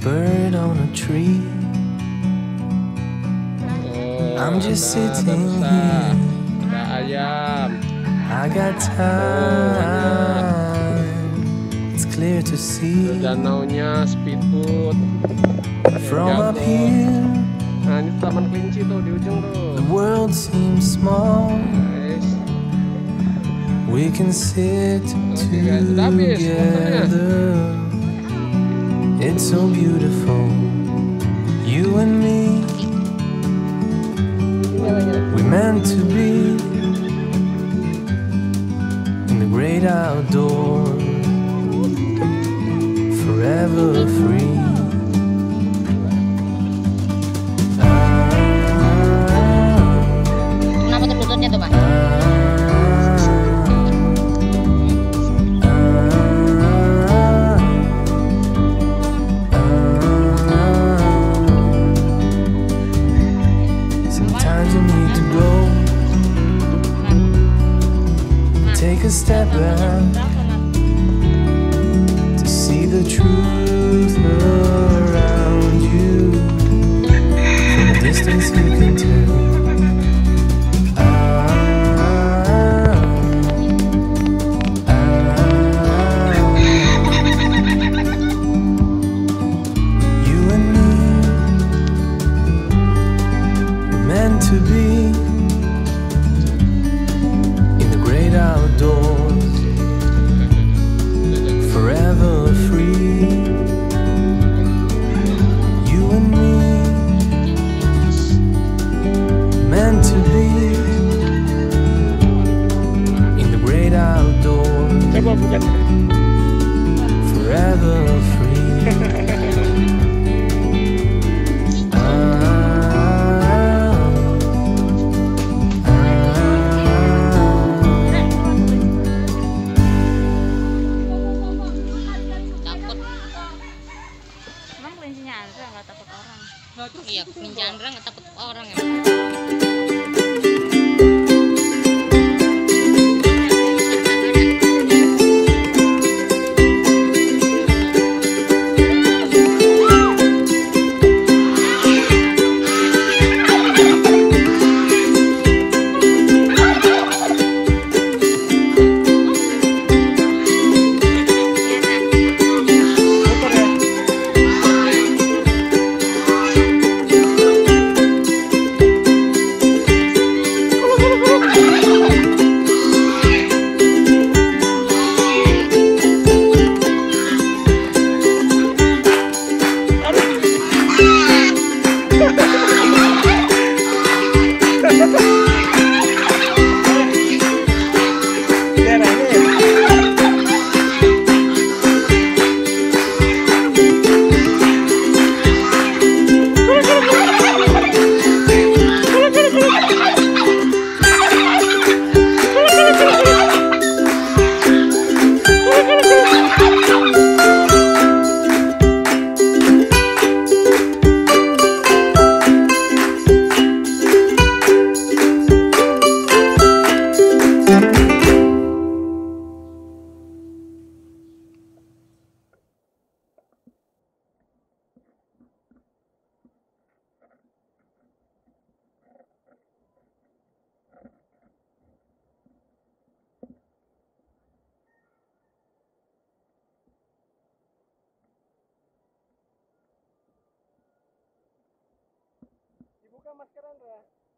bird on a tree. Oh, I'm just ada sitting here. Ayam. I got time. It's clear to see Danaunya speedboat. from up here. Nah, ini taman kelinci tuh di ujung tuh. The world seems small. Guys. We can sit Oke, guys, udah habis fotonya. together. It's so beautiful. You and me, we meant to be in the great outdoors, forever free. Take a step back to see the truth Andra nggak takut orang? Iya, Andra nggak takut orang ya. máscara en.